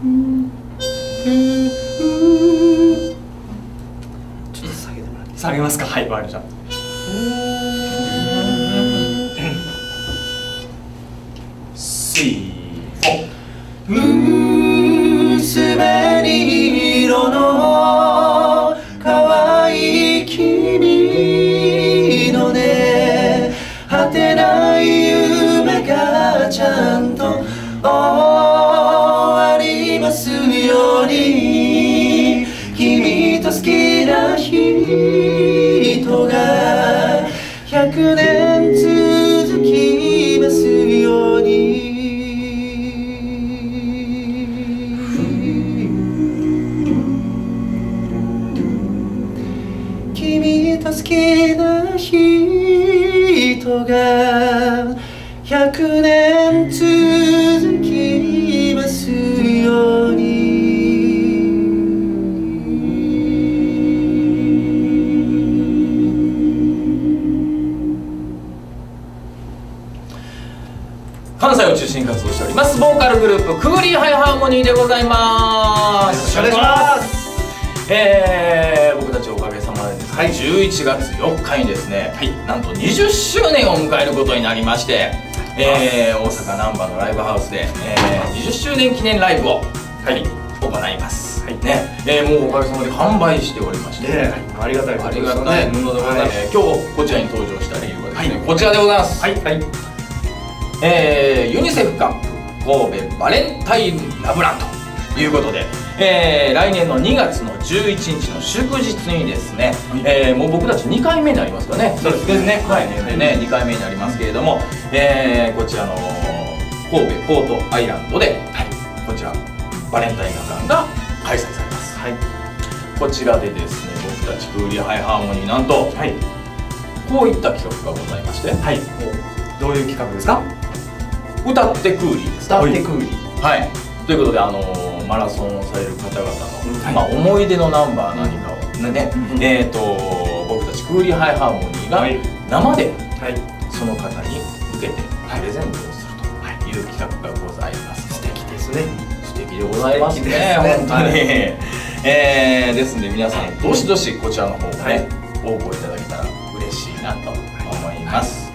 ちょっと下げてもらって。下げますか？はいわかりました。シーフォ薄紅色の可愛い君のね果てない夢がちゃん。とに君と好きな人が100年続きますように。君と好きな人が100年続き西を中心に活動しておりますボーカルグループくぐりハイハーモニーでございます。よろしくお願いします。えー、僕たちおかげさまでですね、11月4日にですね、なんと20周年を迎えることになりまして、えー、大阪難波のライブハウスで、えー、20周年記念ライブを、はい、行います、ね。えー、もうおかげさまで完売しておりまして、ねありがたいありがたいものでございます、はい。えー今日こちらに登場した理由はですね、こちらでございます。はい。はいえーユニセフカップ神戸バレンタインラブランということで、えー来年の2月の11日の祝日にですね、えーもう僕たち2回目になりますかね。そうですね。はい。でね2回目になりますけれども、えーこちらの神戸ポートアイランドで、こちらバレンタインラブランが開催されます、こちらでですね僕たちクーリーハイハーモニーなんと、はい。こういった企画がございまして、はい。どういう企画ですか？歌ってクーリー歌ってクーリはい、ということで、あのーマラソンをされる方々の、はいまあ、思い出のナンバー何かを。ね、うん。えー、と僕たちクーリーハイハーモニーがはい。生ではい。その方に受けてプレゼントをするとい。う企画がございます。素敵ですね。素敵でございますねね。本当に、はい。えーですんで皆さんどしどしこちらの方もね、はい。応募いただけたら嬉しいなと思います、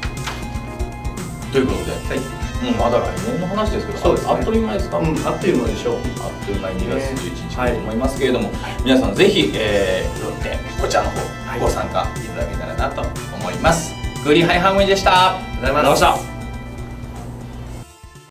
ということで、もうまだ来年の話ですけどそうですね。あっという間ですか、うんあっという間でしょう。あっという間に2月11日はい。だと思いますけれども、皆さんぜひ、えー、よってこちらの方、ご参加いただけたらなと思います。グリーハイハーモニーでした。ありがとうございました